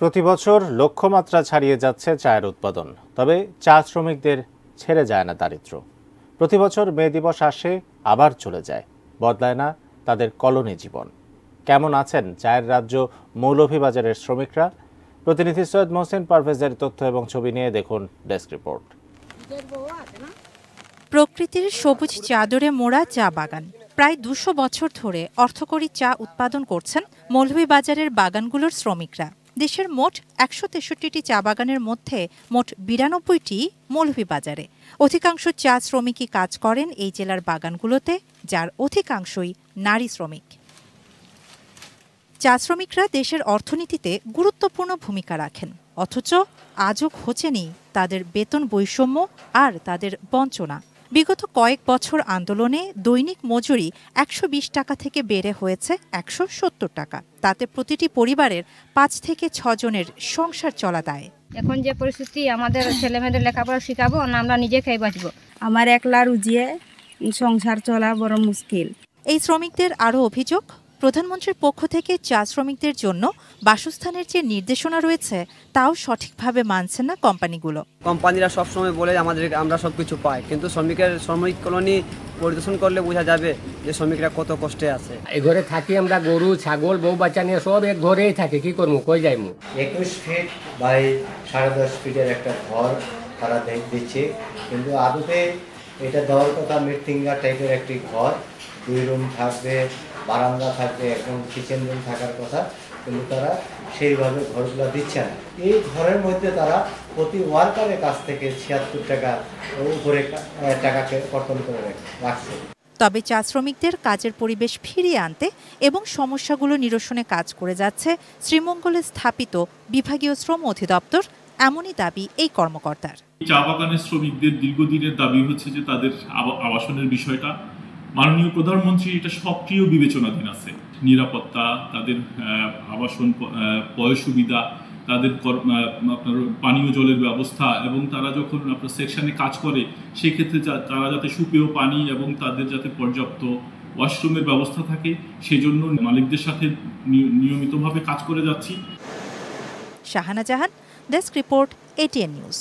প্রতি বছর লক্ষ্যমাত্রা ছাড়িয়ে যাচ্ছে চায়ের উৎপাদন, তবে চা শ্রমিকদের ছেড়ে যায় না দারিদ্র প্রতি বছর মে দিবস আসে, আবার চলে যায়, বদলায় না তাদের কলোনি জীবন। কেমন আছেন চায়ের রাজ্য মৌলভীবাজারের শ্রমিকরা? প্রতিনিধি সৈয়দ মোহসেন পারভেজের তথ্য এবং ছবি নিয়ে দেখুন ডেস্ক রিপোর্ট। প্রকৃতির সবুজ চাদরে মোড়া চা বাগান। প্রায় দুশো বছর ধরে অর্থকরী চা উৎপাদন করছেন মৌলভীবাজারের বাগানগুলোর শ্রমিকরা। দেশের মোট একশো তেষট্টিটি চা বাগানের মধ্যে মোট বিরানব্বইটি মৌলভীবাজারে অধিকাংশ চা শ্রমিকই কাজ করেন এই জেলার বাগানগুলোতে, যার অধিকাংশই নারী শ্রমিক। চা শ্রমিকরা দেশের অর্থনীতিতে গুরুত্বপূর্ণ ভূমিকা রাখেন, অথচ আজও ঘোচেনি তাদের বেতন বৈষম্য আর তাদের বঞ্চনা। বিগত কয়েক বছর আন্দোলনে দৈনিক মজুরি একশো বিশ টাকা থেকে বেড়ে হয়েছে একশো সত্তর টাকা। তাতে প্রতিটি পরিবারের পাঁচ থেকে ছজনের সংসার চলা দেয়। এখন যে পরিস্থিতি আমাদের ছেলেমেয়েদের লেখাপড়া শেখাবো না আমরা নিজে খেয়ে বাঁচবো। আমার একলা রুজিয়ে সংসার চলা বড় মুশকিল। এই শ্রমিকদের আরও অভিযোগ প্রধানমন্ত্রীর পক্ষ থেকে চা শ্রমিকদের জন্য বাসস্থানের যে নির্দেশনা রয়েছে তাও সঠিকভাবে মানছে না কোম্পানিগুলো। কোম্পানিরা সবসময় বলে আমাদের আমরা সব কিছু পাই কিন্তু শ্রমিকের শ্রমিক কলোনি পরিদর্শন করলে বোঝা যাবে যে শ্রমিকরা কত কষ্টে আছে। এই ঘরে থাকি আমরা গরু ছাগল বউ বাচ্চা নিয়ে সব এক ঘরেই থাকি কি করব কই যাইমু? একুশ ফিট বাই সাড়ে দশ ফিটের একটা ঘর তারা দিচ্ছে কিন্তু আদতে এটা দেওয়ার কথা মৃত্যিঙ্গা টাইপের একটি ঘর দুই রুম থাকবে বারান্দা থাকবে একদম কিচেন রুম থাকার কথা কিন্তু তারা সেইভাবে ঘরগুলো দিচ্ছে না। এই ঘরের মধ্যে তারা প্রতি ওয়ার্কারের কাছ থেকে ছিয়াত্তর টাকা উপরে টাকাকে কর্তন করে রাখছে। তবে চা শ্রমিকদের কাজের পরিবেশ ফিরিয়ে আনতে এবং সমস্যাগুলো নিরসনে কাজ করে যাচ্ছে শ্রীমঙ্গলে স্থাপিত বিভাগীয় শ্রম অধিদপ্তর এমনই দাবি এই কর্মকর্তার। চা বাগানের শ্রমিকদের দীর্ঘদিনের দাবি হচ্ছে যে তাদের আবাসনের বিষয়টা মাননীয় প্রধানমন্ত্রী এটা সক্রিয় বিবেচনাধীন আছে। নিরাপত্তা, তাদের আবাসন পয় সুবিধা, তাদের আপনার পানীয় জলের ব্যবস্থা এবং তারা যখন আপনার সেকশনে কাজ করে, সেক্ষেত্রে তারা যাতে সুপেয় পানি এবং তাদের যাতে পর্যাপ্ত ওয়াশরুমের ব্যবস্থা থাকে, সেজন্য মালিকদের সাথে নিয়মিতভাবে কাজ করে যাচ্ছি। Shahana Jahan, desk report ATN news